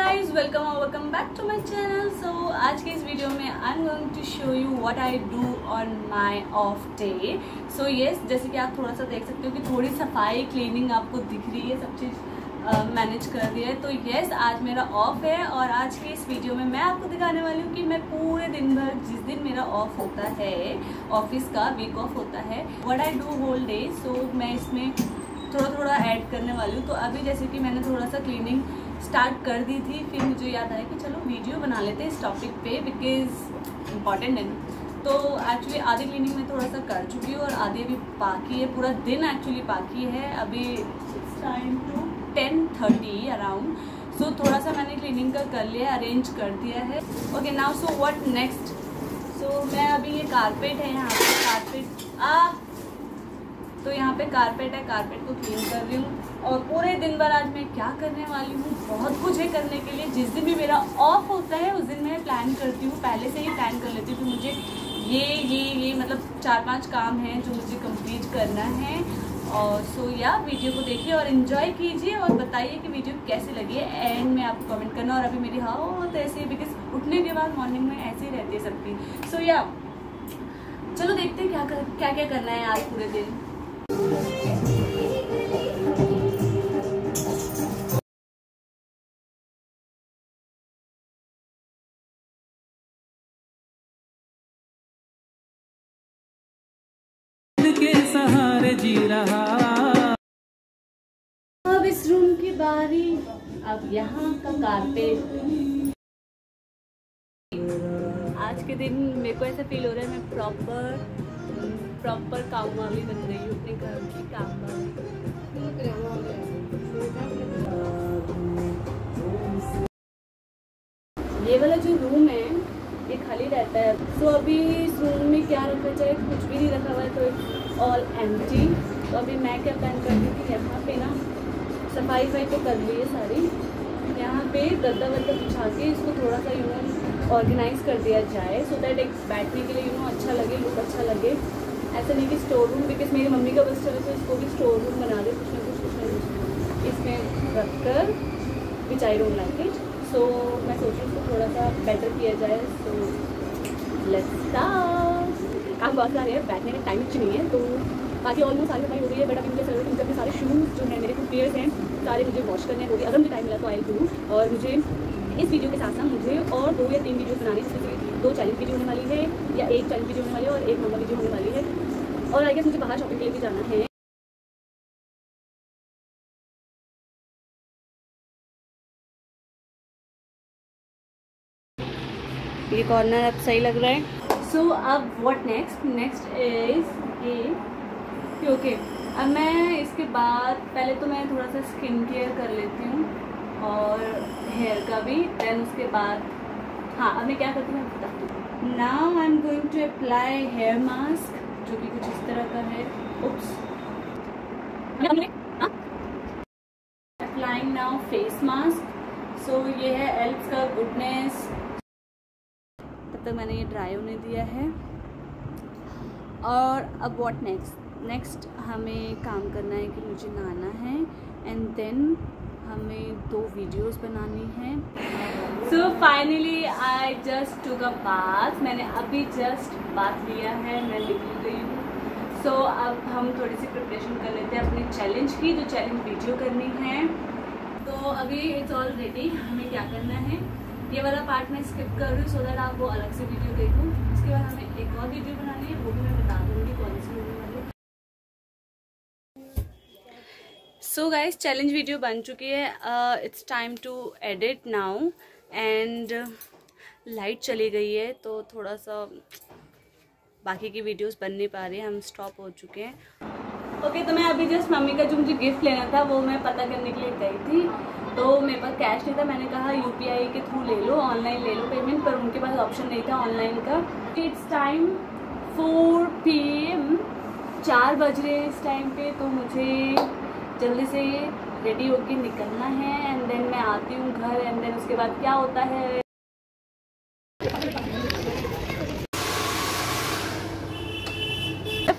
Guys welcome और welcome back to my channel so आज के इस वीडियो में am going to show you what I do on my off day so yes जैसे कि आप थोड़ा सा देख सकते हो कि थोड़ी सफ़ाई क्लीनिंग आपको दिख रही है सब चीज़ मैनेज कर दिया है। तो यस आज मेरा ऑफ़ है और आज के इस वीडियो में मैं आपको दिखाने वाली हूँ कि मैं पूरे दिन भर, जिस दिन मेरा ऑफ़ होता है ऑफ़िस का वीक ऑफ़ होता है what I do whole day so मैं इसमें थोड़ा थोड़ा ऐड करने वाली हूँ। तो अभी जैसे कि मैंने थोड़ा सा क्लीनिंग स्टार्ट कर दी थी, फिर मुझे याद आया कि चलो वीडियो बना लेते हैं इस टॉपिक पे बिकॉज़ इंपॉर्टेंट है। तो एक्चुअली आधी क्लीनिंग में थोड़ा सा कर चुकी हूँ और आधी अभी बाकी है, पूरा दिन एक्चुअली बाकी है। अभी time to ten thirty around so थोड़ा सा मैंने क्लीनिंग का कर लिया अरेंज कर दिया है। Okay now so what next so मैं अभी ये कारपेट है, यहाँ पे कारपेट आ! तो यहाँ पे कारपेट है कारपेट को क्लीन कर रही हूँ। और पूरे दिन भर आज मैं क्या करने वाली हूँ? बहुत कुछ है करने के लिए। जिस दिन भी मेरा ऑफ़ होता है, उस दिन मैं प्लान करती हूँ। पहले से ही प्लान कर लेती हूँ कि मुझे ये ये ये मतलब चार पाँच काम हैं जो मुझे कंप्लीट करना है। और सो या वीडियो को देखिए और इन्जॉय कीजिए और बताइए कि वीडियो कैसी लगी है। एंड में आपको कमेंट करना और अभी मेरी हाँ तो ऐसे ही बिकॉज़ उठने के बाद मॉर्निंग में ऐसे ही रहती है सबकी। सो या चलो देखते हैं क्या कर क्या क्या करना है आज पूरे दिन। जी रहा। अब इस रूम की बारी। अब यहाँ का कारपेट आज के दिन मेरे को ऐसा फील हो रहा है, मैं प्रॉपर प्रॉपर काम वाली बन रही हूँ अपने घर की काम ये वाला जो रूम है, ये खाली रहता है। तो अभी इस रूम में क्या रखा जाए? कुछ भी नहीं रखा हुआ है तो ऑल एम्प्टी तो अभी मैं क्या प्लान करती हूँ कि यहाँ पे ना सफ़ाई वफाई तो कर ली है सारी। यहाँ पे गद्दा वद्दा बिछा के इसको थोड़ा सा यू नो ऑर्गेनाइज कर दिया जाए सो दैट एक बैठने के लिए यू नो अच्छा लगे लुक अच्छा लगे। ऐसा नहीं कि स्टोर रूम बिकॉज़ मेरी मम्मी का बस चले तो इसको भी स्टोर रूम बना दे, कुछ ना कुछ कुछ ना कुछ। इसमें रख कर डोंट लाइक इट सो मैं सोच रही हूँ थोड़ा सा बेटर किया जाए सो लेट्स काम बहुत सारे हैं, बैठने का टाइम नहीं है तो बाकी ऑलमोस्ट सारी सफ़ाई हो गई है बट अभी मुझे चल मुझे अपने सारे शूज़ जो है, मेरे कुछ पेयर्स हैं, सारे मुझे वॉश करने हैं होंगे अगर मुझे टाइम मिला तो आई डू और मुझे इस वीडियो के साथ साथ मुझे और दो या तीन वीडियो बनानी जिसमें दो चैलेंज वीडियो होने वाली है, या एक चैलेंज वीडियो होने वाली है, और एक नंबर वीडियो होने वाली है, और आई गेस मुझे बाहर शॉपिंग के लिए भी जाना है। ये कॉर्नर अब सही लग रहा है। सो अब व्हाट नेक्स्ट नेक्स्ट इज़ ये ओके अब मैं इसके बाद, पहले तो मैं थोड़ा सा स्किन केयर कर लेती हूँ और हेयर का भी देन उसके बाद हाँ अब मैं क्या करती हूँ, बताती हूँ। Now I am going to apply hair mask जो कि कुछ इस तरह का है। Oops applying now face mask so ये है एल्फ का गुडनेस तब तक मैंने ये ड्राई होने दिया है। और अब व्हाट नेक्स्ट नेक्स्ट हमें काम करना है कि मुझे नहाना है एंड देन हमें दो वीडियोस बनानी है। So finally I just to a bath मैंने अभी जस्ट बात लिया है, मैं निकल गई हूँ। सो अब हम थोड़ी सी प्रिपरेशन कर लेते हैं अपने चैलेंज की, जो चैलेंज वीडियो करनी है। तो अभी इट्स ऑल रेडी हमें क्या करना है? ये वाला पार्ट मैं स्किप कर रही हूँ सो दैट आप वो अलग से वीडियो देखो। उसके बाद हमें एक और वीडियो बनानी है वो भी मैं बता दूँगी कौन सी होने वाली सो गाइस चैलेंज वीडियो बन चुकी है। It's time to edit now and light चली गई है तो थोड़ा सा बाकी की वीडियोस बन नहीं पा रही हैं हम स्टॉप हो चुके हैं। ओके okay, तो मैं अभी जस्ट मम्मी का जो मुझे गिफ्ट लेना था वो मैं पता करने के लिए गई थी। तो मेरे पास कैश नहीं था मैंने कहा यू के थ्रू ले लो ऑनलाइन ले लो पेमेंट पर उनके पास ऑप्शन नहीं था ऑनलाइन का। It's time four P M चार बज रहे इस टाइम पे तो मुझे जल्दी से रेडी होके निकलना है एंड देन मैं आती हूँ घर एंड देन उसके बाद क्या होता है?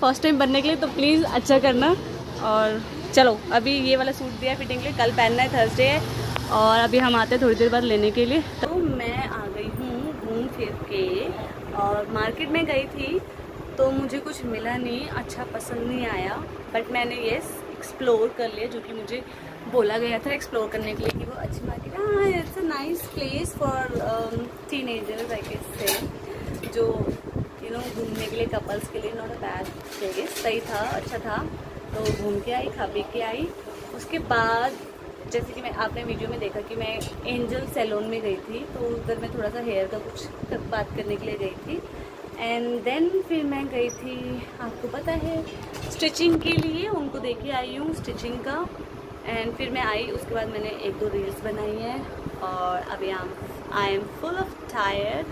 फ़र्स्ट टाइम बनने के लिए तो प्लीज़ अच्छा करना, और चलो, अभी ये वाला सूट दिया फिटिंग के लिए, कल पहनना है थर्सडे है। और अभी हम आते हैं थोड़ी देर बाद लेने के लिए। तो मैं आ गई हूँ घूम फिर के और मार्केट में गई थी तो मुझे कुछ मिला नहीं अच्छा पसंद नहीं आया। बट मैंने येस एक्सप्लोर कर लिया, जो कि मुझे बोला गया था एक्सप्लोर करने के लिए कि वो अच्छी मार्केट हाँ। It's a nice place for teenagers I say, जो यू नो घूमने के लिए कपल्स के लिए नॉट अ बैड प्लेस सही था अच्छा था। तो घूम के आई, खा पी के आई। उसके बाद जैसे कि मैं आपने वीडियो में देखा कि मैं एंजल सैलून में गई थी तो उधर मैं थोड़ा सा हेयर का कुछ बात करने के लिए गई थी। एंड देन फिर मैं गई थी, आपको पता है स्टिचिंग के लिए, उनको देखे आई हूँ स्टिचिंग का। एंड फिर मैं आई, उसके बाद मैंने एक दो रील्स बनाई हैं। और अभी आम I am full of tired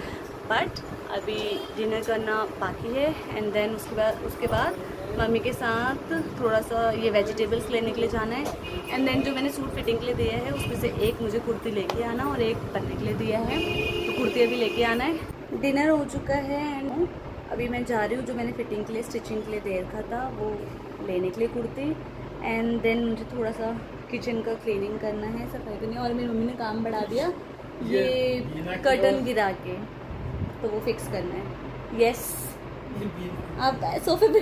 but अभी डिनर करना बाकी है। एंड देन उसके बाद उसके बाद मम्मी के साथ थोड़ा सा ये वेजिटेबल्स लेने के लिए जाना है। एंड देन जो मैंने सूट फिटिंग के लिए दिया है उसमें से एक मुझे कुर्ती लेके आना और एक बनने के लिए दिया है। तो कुर्ती अभी लेके आना है। डिनर हो चुका है एंड अभी मैं जा रही हूँ जो मैंने फिटिंग के लिए स्टिचिंग के लिए दे रखा था वो लेने के लिए कुर्ती। एंड देन मुझे थोड़ा सा किचन का क्लीनिंग करना है सफ़ाई करनी और मेरी मम्मी ने काम बढ़ा दिया ये, ये कर्टन गिरा के तो वो फिक्स करना है। यस आप सोफे पे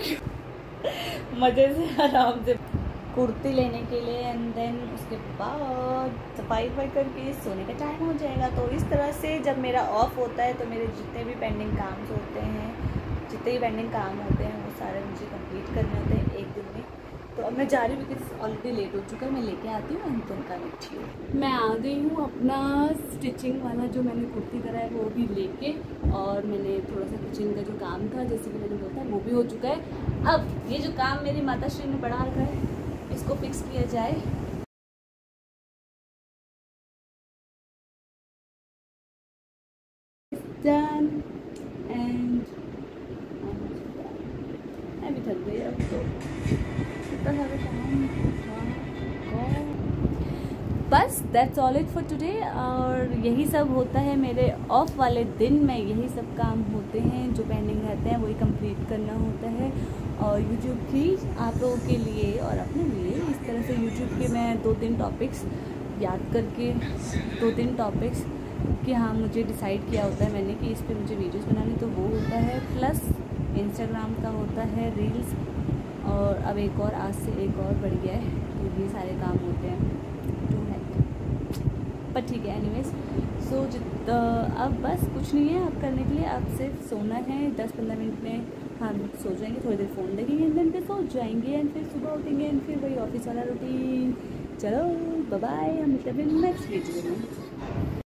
मज़े से आराम से। कुर्ती लेने के लिए एंड देन उसके बाद सफ़ाई वफाई करके सोने का टाइम हो जाएगा। तो इस तरह से जब मेरा ऑफ़ होता है तो मेरे जितने भी पेंडिंग काम होते हैं, जितने भी पेंडिंग काम होते हैं, वो सारे मुझे कंप्लीट करने होते हैं एक दिन में। तो अब मैं जा रही हूँ बिकॉज़ ऑलरेडी लेट हो चुका है, मैं लेके आती हूँ एंड का कनेक्ट हूँ मैं आ गई हूँ अपना स्टिचिंग वाला जो मैंने कुर्ती करा है, वो भी लेके और मैंने थोड़ा सा किचन का जो काम था, जैसे कि मैंने बोला वो भी हो चुका है। अब ये जो काम मेरी माता श्री ने बढ़ा रखा है, इसको फिक्स किया जाए। अब तो। बस that's all it for today और यही सब होता है मेरे ऑफ़ वाले दिन में. यही सब काम होते हैं जो पेंडिंग रहते हैं, वही कंप्लीट करना होता है. और यूट्यूब की आप लोगों के लिए और अपने लिए. इस तरह से यूट्यूब के मैं दो तीन टॉपिक्स याद करके, दो तीन टॉपिक्स कि हाँ मुझे डिसाइड किया होता है मैंने कि इस पर मुझे वीडियोस बनानी तो वो होता है. प्लस इंस्टाग्राम का होता है रील्स और अब एक और, आज से एक और बढ़ गया है तो ये सारे काम होते हैं टू हैक पर ठीक है एनीवेज सो जित अब बस कुछ नहीं है, अब करने के लिए, अब सिर्फ़ सोना है दस पंद्रह मिनट में हम सो जाएँगे, थोड़ी देर फ़ोन देखेंगे एंड देन फिर सो जाएँगे एंड फिर सुबह उठेंगे एंड फिर वही ऑफ़िस वाला रूटीन चलो बाय हम मिलते हैं नेक्स्ट वीडियो में।